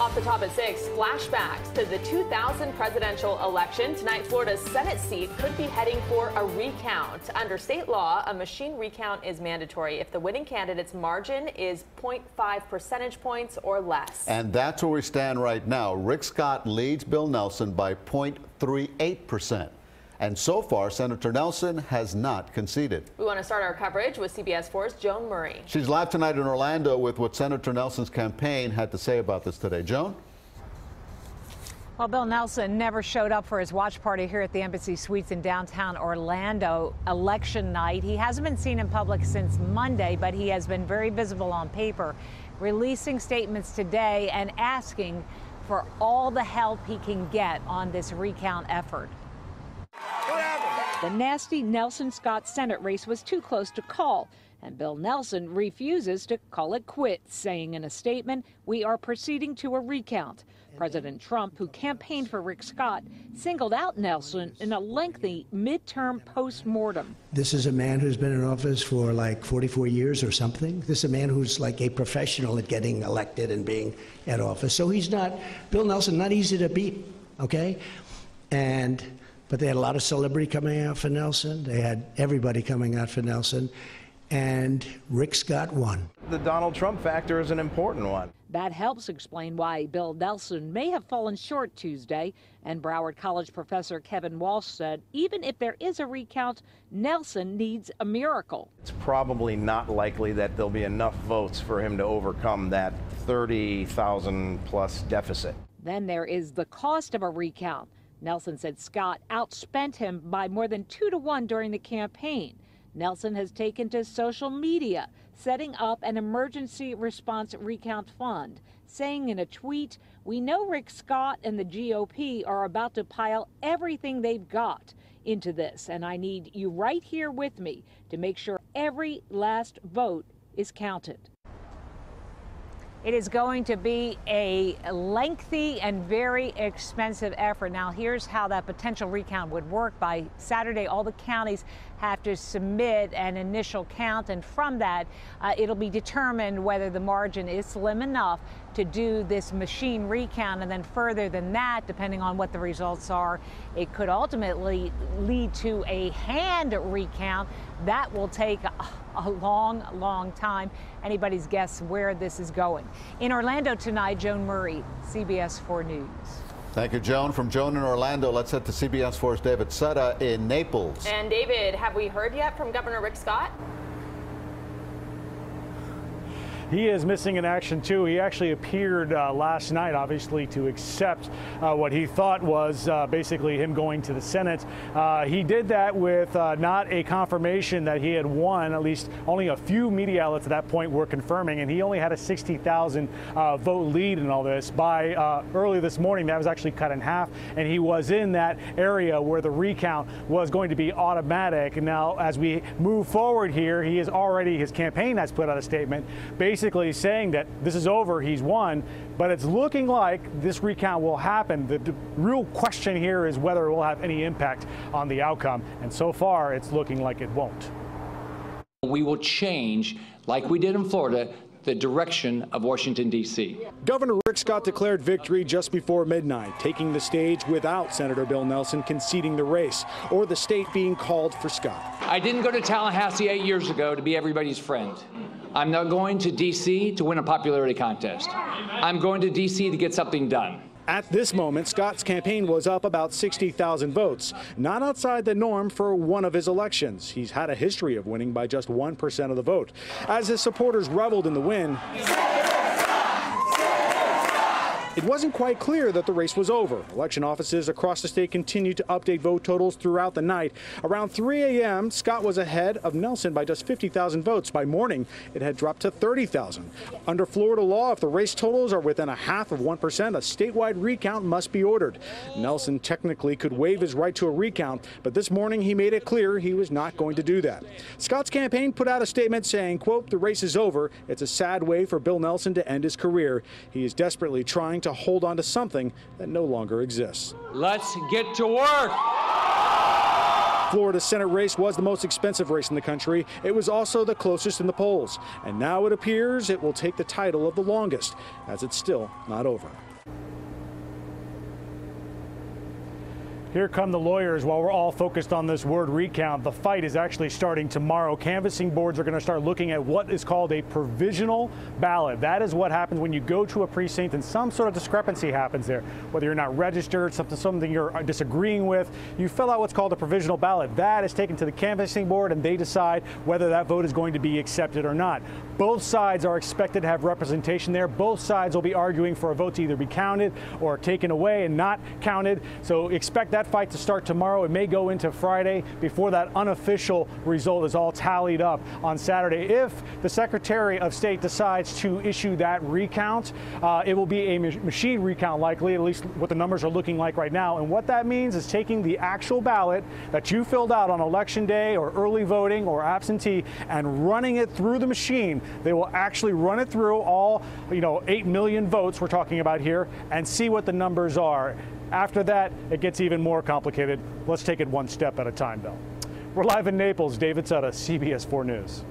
Off the top at 6, flashbacks to the 2000 presidential election. Tonight, Florida's Senate seat could be heading for a recount. Under state law, a machine recount is mandatory if the winning candidate's margin is 0.5 percentage points or less. And that's where we stand right now. Rick Scott leads Bill Nelson by 0.38 percent. And so far, Senator Nelson has not conceded. We want to start our coverage with CBS 4's Joan Murray. She's live tonight in Orlando with what Senator Nelson's campaign had to say about this today. Joan? Well, Bill Nelson never showed up for his watch party here at the Embassy Suites in downtown Orlando election night. He hasn't been seen in public since Monday, but he has been very visible on paper, releasing statements today and asking for all the help he can get on this recount effort. The nasty Nelson Scott Senate race was too close to call, and Bill Nelson refuses to call it quits, saying in a statement, We are proceeding to a recount. President Trump, who campaigned for Rick Scott, singled out Nelson in a lengthy midterm post-mortem. This is a man who's been in office for like 44 years or something. This is a man who's like a professional at getting elected and being at office. So he's not, Bill Nelson, not easy to beat, okay? And but they had a lot of celebrity coming out for Nelson. They had everybody coming out for Nelson. And Rick Scott won. The Donald Trump factor is an important one. That helps explain why Bill Nelson may have fallen short Tuesday. And Broward College professor Kevin Walsh said even if there is a recount, Nelson needs a miracle. It's probably not likely that there'll be enough votes for him to overcome that 30,000 plus deficit. Then there is the cost of a recount. Nelson said Scott outspent him by more than two to one during the campaign. Nelson has taken to social media, setting up an emergency response recount fund, saying in a tweet, We know Rick Scott and the GOP are about to pile everything they've got into this, and I need you right here with me to make sure every last vote is counted. It is going to be a lengthy and very expensive effort. Now, here's how that potential recount would work. By Saturday, all the counties have to submit an initial count, and from that, uh, it'll be determined whether the margin is slim enough to do this machine recount. And then further than that, depending on what the results are, it could ultimately lead to a hand recount. That will take a, a long, long time. Anybody's guess where this is going. In Orlando tonight, Joan Murray, CBS 4 News. Thank you, Joan. From Joan in Orlando, let's head to CBS 4's David Sutta in Naples. And David, have we heard yet from Governor Rick Scott? He is missing in action too. He actually appeared uh, last night, obviously, to accept uh, what he thought was uh, basically him going to the Senate. Uh, he did that with uh, not a confirmation that he had won. At least only a few media outlets at that point were confirming, and he only had a 60,000 uh, vote lead in all this. By early this morning, that was actually cut in half, and he was in that area where the recount was going to be automatic. And now, as we move forward here, he is already his campaign has put out a statement basically basically saying that this is over, he's won, but it's looking like this recount will happen. The, the real question here is whether it will have any impact on the outcome, and so far it's looking like it won't. We will change, like we did in Florida, the direction of Washington, D.C. Governor Rick Scott declared victory just before midnight, taking the stage without Senator Bill Nelson conceding the race or the state being called for Scott. I didn't go to Tallahassee eight years ago to be everybody's friend. I'm not going to D.C. to win a popularity contest. I'm going to D.C. to get something done. At this moment, Scott's campaign was up about 60,000 votes, not outside the norm for one of his elections. He's had a history of winning by just 1% of the vote. As his supporters reveled in the win, it wasn't quite clear that the race was over. Election offices across the state continued to update vote totals throughout the night. Around 3 a.m., Scott was ahead of Nelson by just 50,000 votes. By morning, it had dropped to 30,000. Under Florida law, if the race totals are within a half of 1%, a statewide recount must be ordered. Nelson technically could waive his right to a recount, but this morning he made it clear he was not going to do that. Scott's campaign put out a statement saying, quote, the race is over. It's a sad way for Bill Nelson to end his career. He is desperately trying to hold on to something that no longer exists. Let's get to work. Florida Senate race was the most expensive race in the country. It was also the closest in the polls. And now it appears it will take the title of the longest, as it's still not over. Here come the lawyers while we're all focused on this word recount. The fight is actually starting tomorrow. Canvassing boards are going to start looking at what is called a provisional ballot. That is what happens when you go to a precinct and some sort of discrepancy happens there. Whether you're not registered, something, something you're uh, disagreeing with, you fill out what's called a provisional ballot. That is taken to the canvassing board and they decide whether that vote is going to be accepted or not. Both sides are expected to have representation there. Both sides will be arguing for a vote to either be counted or taken away and not counted. So expect that fight to start tomorrow. It may go into Friday before that unofficial result is all tallied up on Saturday. If the Secretary of State decides to issue that recount, uh, it will be a machine recount likely, at least what the numbers are looking like right now. And what that means is taking the actual ballot that you filled out on election day or early voting or absentee and running it through the machine. They will actually run it through all, you know, 8 million votes we're talking about here and see what the numbers are. After that, it gets even more complicated. Let's take it one step at a time, though. We're live in Naples. David Sutta, CBS 4 News.